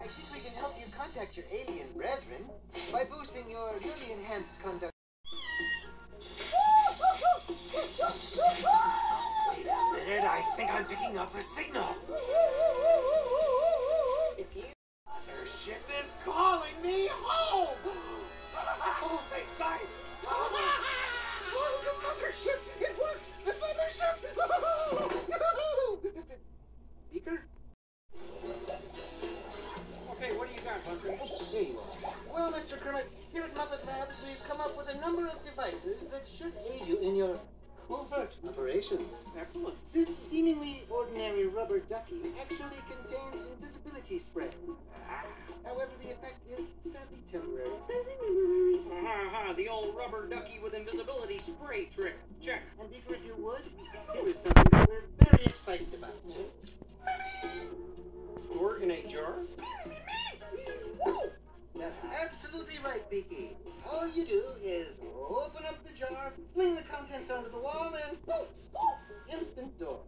I think we can help you contact your alien brethren by boosting your newly enhanced conduct. Wait a minute, I think I'm picking up a signal. If you... Their ship is calling me home! oh, thanks, guys! What you got, Buster? There you are. Well, Mr. Kermit, here at Muppet Labs, we've come up with a number of devices that should aid you in your covert operations. Excellent. This seemingly ordinary rubber ducky actually contains invisibility spray. However, the effect is sadly temporary. Ha ha, the old rubber ducky with invisibility spray trick. Check. And Beaker, if you would, here is something that we're very excited about. A jar. That's absolutely right, Beaky. All you do is open up the jar, fling the contents onto the wall, and poof, poof, instant door.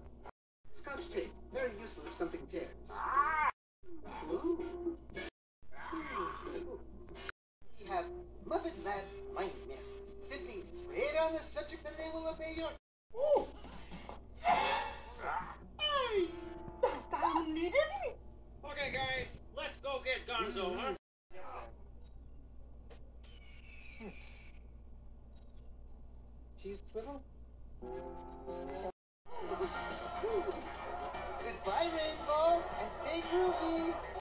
Scotch tape, very useful if something tears. Ooh. We have Muppet Labs Mind Mist. Simply spray it on the subject and they will obey your... Ooh. Hey! Okay, guys, let's go get Gonzo, huh? Cheese twiddle? Goodbye, Rainbow, and stay groovy.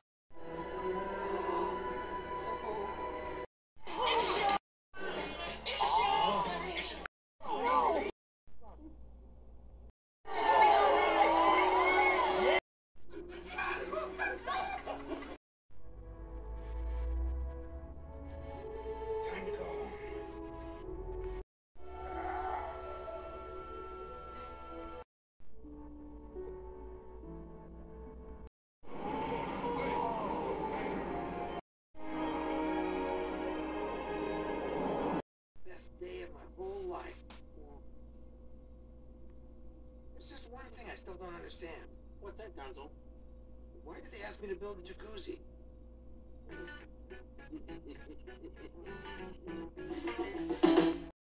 Day of my whole life. There's just one thing I still don't understand. What's that, Gonzo? Why did they ask me to build a jacuzzi?